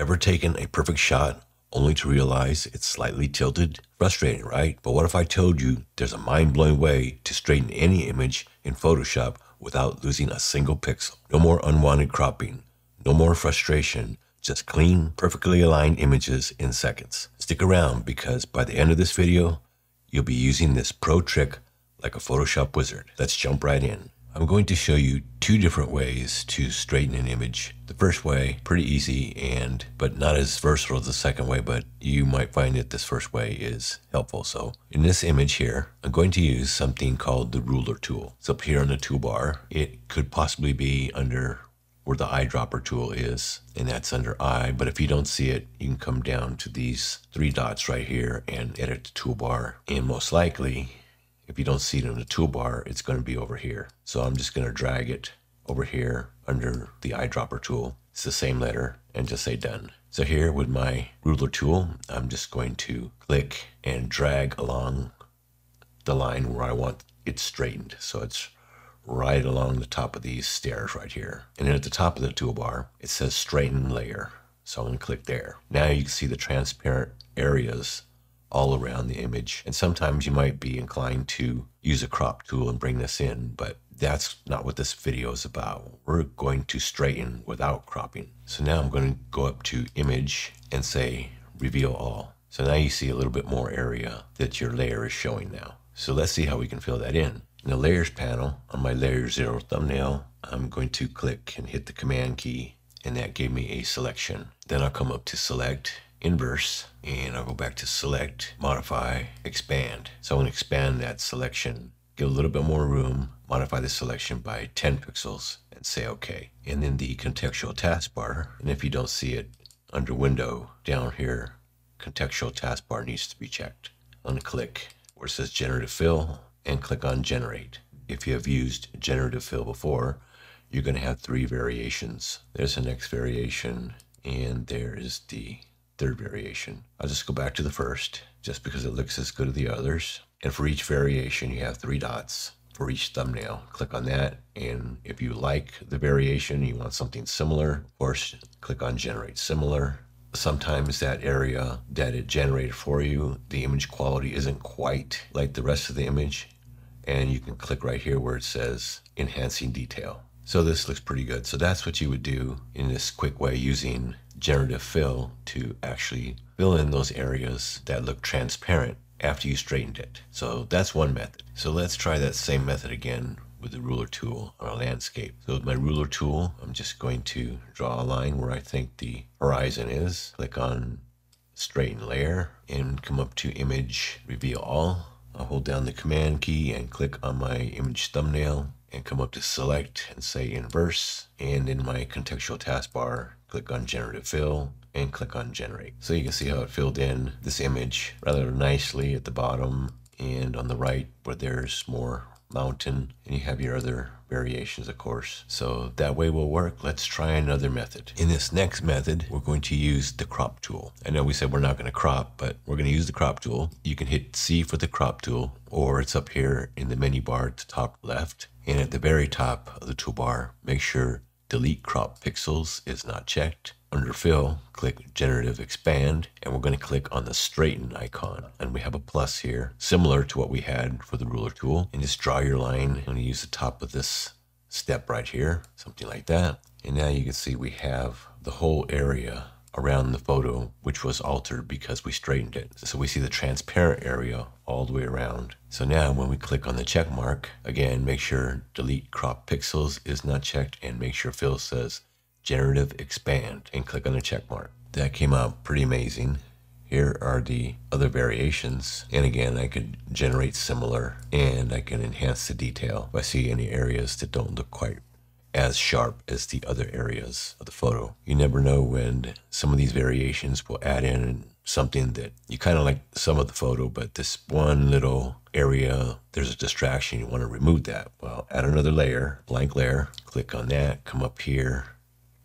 Ever taken a perfect shot only to realize it's slightly tilted? Frustrating, right? But what if I told you there's a mind blowing way to straighten any image in Photoshop without losing a single pixel? No more unwanted cropping, no more frustration, just clean, perfectly aligned images in seconds. Stick around because by the end of this video, you'll be using this pro trick like a Photoshop wizard. Let's jump right in. I'm going to show you two different ways to straighten an image. The first way, pretty easy and but not as versatile as the second way, but you might find that this first way is helpful. So in this image here, I'm going to use something called the ruler tool. It's up here on the toolbar. It could possibly be under where the eyedropper tool is, and that's under eye. But if you don't see it, you can come down to these three dots right here and edit the toolbar. And most likely if you don't see it in the toolbar, it's going to be over here. So I'm just going to drag it over here under the eyedropper tool. It's the same letter and just say done. So here with my ruler tool, I'm just going to click and drag along the line where I want it straightened. So it's right along the top of these stairs right here. And then at the top of the toolbar, it says straighten layer. So I'm to click there. Now you can see the transparent areas all around the image. And sometimes you might be inclined to use a crop tool and bring this in, but that's not what this video is about. We're going to straighten without cropping. So now I'm going to go up to image and say reveal all. So now you see a little bit more area that your layer is showing now. So let's see how we can fill that in. In the layers panel on my layer zero thumbnail, I'm going to click and hit the command key and that gave me a selection. Then I'll come up to select inverse and I'll go back to select, modify, expand. So I'm going to expand that selection, give a little bit more room, modify the selection by 10 pixels and say OK. And then the contextual taskbar, and if you don't see it under window down here, contextual taskbar needs to be checked. I'm going to click where it says generative fill and click on generate. If you have used generative fill before, you're going to have three variations. There's the next variation and there is the third variation. I'll just go back to the first, just because it looks as good as the others. And for each variation, you have three dots for each thumbnail. Click on that, and if you like the variation, you want something similar, of course, click on Generate Similar. Sometimes that area that it generated for you, the image quality isn't quite like the rest of the image, and you can click right here where it says Enhancing Detail. So this looks pretty good. So that's what you would do in this quick way using generative fill to actually fill in those areas that look transparent after you straightened it. So that's one method. So let's try that same method again with the ruler tool on a landscape. So with my ruler tool, I'm just going to draw a line where I think the horizon is. Click on straighten layer and come up to image reveal all. I'll hold down the command key and click on my image thumbnail and come up to select and say inverse. And in my contextual taskbar, click on generative fill and click on generate. So you can see how it filled in this image rather nicely at the bottom and on the right where there's more mountain and you have your other variations of course. So that way will work. Let's try another method. In this next method we're going to use the crop tool. I know we said we're not going to crop but we're going to use the crop tool. You can hit c for the crop tool or it's up here in the menu bar at the top left. And at the very top of the toolbar make sure delete crop pixels is not checked. Under fill, click generative expand, and we're going to click on the straighten icon. And we have a plus here, similar to what we had for the ruler tool. And just draw your line. I'm going to use the top of this step right here, something like that. And now you can see we have the whole area around the photo, which was altered because we straightened it. So we see the transparent area all the way around. So now when we click on the check mark, again, make sure delete crop pixels is not checked and make sure fill says generative expand and click on the check mark. That came out pretty amazing. Here are the other variations. And again, I could generate similar and I can enhance the detail if I see any areas that don't look quite as sharp as the other areas of the photo. You never know when some of these variations will add in something that you kind of like some of the photo, but this one little area, there's a distraction. You want to remove that. Well, add another layer, blank layer, click on that, come up here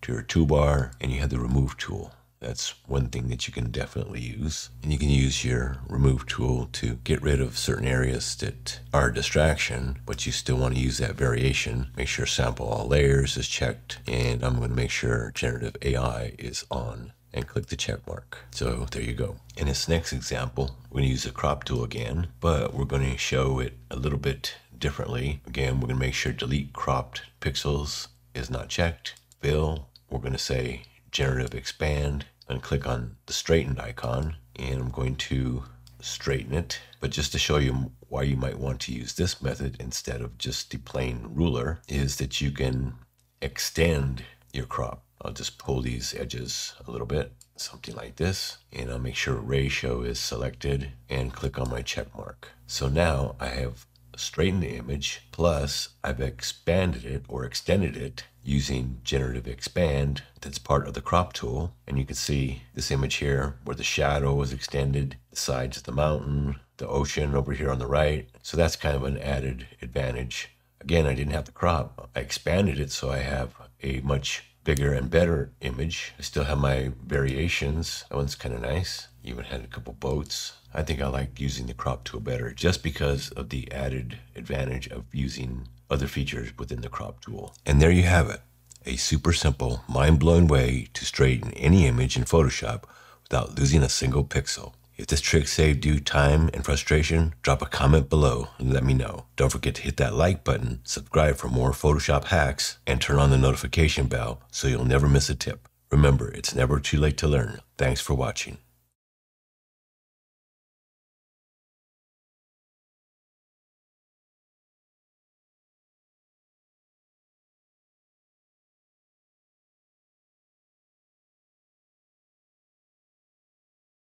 to your toolbar, and you have the remove tool. That's one thing that you can definitely use. And you can use your remove tool to get rid of certain areas that are a distraction, but you still want to use that variation. Make sure sample all layers is checked, and I'm going to make sure generative AI is on. and click the check mark. So there you go. In this next example, we're going to use the crop tool again, but we're going to show it a little bit differently. Again, we're going to make sure delete cropped pixels is not checked. Fill, we're going to say generative expand and click on the straightened icon and I'm going to straighten it. But just to show you why you might want to use this method instead of just the plain ruler is that you can extend your crop. I'll just pull these edges a little bit, something like this, and I'll make sure ratio is selected and click on my check mark. So now I have straightened the image, plus I've expanded it or extended it using generative expand that's part of the crop tool. And you can see this image here where the shadow was extended, the sides of the mountain, the ocean over here on the right. So that's kind of an added advantage. Again, I didn't have the crop. I expanded it so I have a much bigger and better image. I still have my variations. That one's kind of nice. Even had a couple boats. I think I like using the crop tool better just because of the added advantage of using other features within the crop tool. And there you have it. A super simple, mind-blowing way to straighten any image in Photoshop without losing a single pixel. If this trick saved you time and frustration, drop a comment below and let me know. Don't forget to hit that like button, subscribe for more Photoshop hacks, and turn on the notification bell so you'll never miss a tip. Remember, it's never too late to learn. Thanks for watching.